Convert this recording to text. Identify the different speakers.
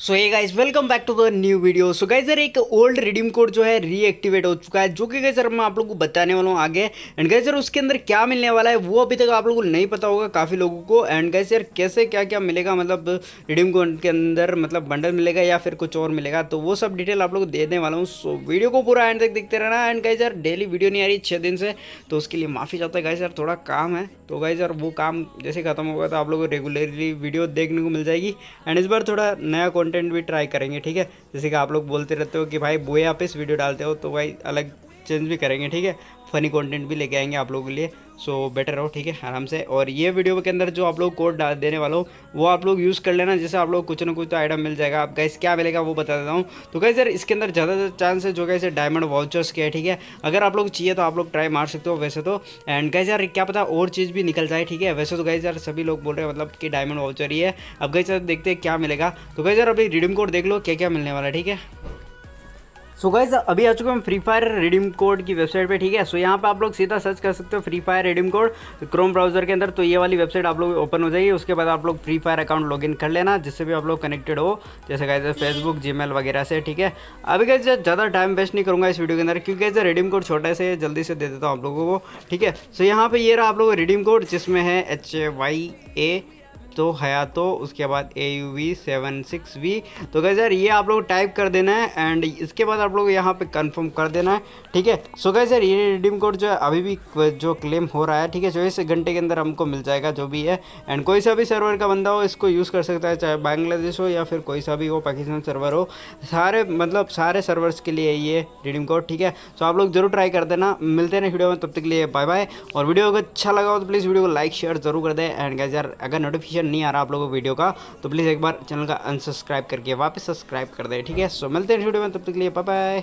Speaker 1: सो ये guys welcome back to the new video so guys sir एक old redeem code जो है reactivate हो चुका है, जो कि गाइस सर मैं आप लोगों को बताने वाला हूँ आगे। एंड गाइस सर उसके अंदर क्या मिलने वाला है, वो अभी तक आप लोगों को नहीं पता होगा काफ़ी लोगों को। एंड गाइस सर कैसे क्या क्या मिलेगा मतलब रिडीम कोड के अंदर मतलब बंडल मिलेगा या फिर कुछ और मिलेगा तो वो सब डिटेल आप लोग को देने वाला हूँ। सो वीडियो को पूरा एंड तक देखते रहना। And guys sir daily video नहीं आ रही छः दिन से तो उसके लिए माफ़ी चाहता है गाइस सर थोड़ा काम है। तो गाइस सर वो काम जैसे खत्म होगा तो आप लोगों को रेगुलरली वीडियो देखने को मिल जाएगी। एंड इस बार थोड़ा नया कंटेंट भी ट्राई करेंगे, ठीक है? जैसे कि आप लोग बोलते रहते हो कि भाई आप इस वीडियो डालते हो तो भाई अलग चेंज भी करेंगे, ठीक है? फ़नी कंटेंट भी लेके आएँगे आप लोगों के लिए सो बेटर रहो, ठीक है? आराम से। और ये वीडियो के अंदर जो आप लोग कोड डाल देने वाला हो, वो आप लोग यूज़ कर लेना जैसे आप लोग कुछ ना कुछ तो आइटम मिल जाएगा। आप गैस क्या मिलेगा वो बता देता हूँ। तो गैस यार, इसके अंदर ज़्यादा चांस है जो कैसे डायमंड वाउचर्स के ठीक है? अगर आप लोग चाहिए तो आप लोग ट्राई मार सकते हो वैसे तो। एंड गैस यार, क्या पता और चीज़ भी निकल जाए, ठीक है? वैसे तो गैस यार, सभी लोग बोल रहे हैं मतलब कि डायमंड वाउचर ही है। अब गैस यार देखते हैं क्या मिलेगा। तो गैस यार, अभी रिडीम कोड देख लो क्या क्या मिलने वाला है, ठीक है? सो so गाइज़ अभी आ चुके हैं फ्री फायर रिडीम कोड की वेबसाइट पे, ठीक है? सो so यहाँ पे आप लोग सीधा सर्च कर सकते हो Free Fire redeem code Chrome browser के अंदर तो ये वाली वेबसाइट आप लोग ओपन हो जाएगी उसके बाद आप लोग फ्री फायर अकाउंट लॉगिन कर लेना, जिससे भी आप लोग कनेक्टेड हो। जैसे गाइज़ फेसबुक जी वगैरह से, ठीक है? अभी गाइज़ ज़्यादा टाइम वेस्ट नहीं करूँगा इस वीडियो के अंदर, क्योंकि गाइज़ रिडीम कोड छोटा से जल्दी से दे देता हूँ आप लोगों को, ठीक है? सो यहाँ पर ये रहा आप लोग रिडीम कोड जिसमें है एच वाई ए तो हया तो उसके बाद A U V seven six V तो गैस यार, ये आप लोग टाइप कर देना है एंड इसके बाद आप लोग यहाँ पे कंफर्म कर देना है, ठीक है? सो गैस यार, ये रिडीम कोड जो है, अभी भी जो क्लेम हो रहा है, ठीक है? चौबीस घंटे के अंदर हमको मिल जाएगा जो भी है। एंड कोई सा भी सर्वर का बंदा हो, इसको यूज़ कर सकता है, चाहे बांग्लादेश हो या फिर कोई सा भी हो पाकिस्तान सर्वर हो। सारे मतलब सारे सर्वर्स के लिए ये रिडीम कोड ठीक है? सो आप लोग ज़रूर ट्राई कर देना। मिलते हैं वीडियो में, तब तक के लिए बाय बाय और वीडियो अगर अच्छा लगा हो तो प्लीज़ वीडियो को लाइक शेयर ज़रूर कर दें। एंड गैस यार, अगर नोटिफिकेशन नोटिफिकेशन नहीं आ रहा आप लोगों को वीडियो का तो प्लीज़ एक बार चैनल का अनसब्सक्राइब करके वापस सब्सक्राइब कर दे, ठीक है? सो मिलते हैं वीडियो में, तब तक के लिए बाय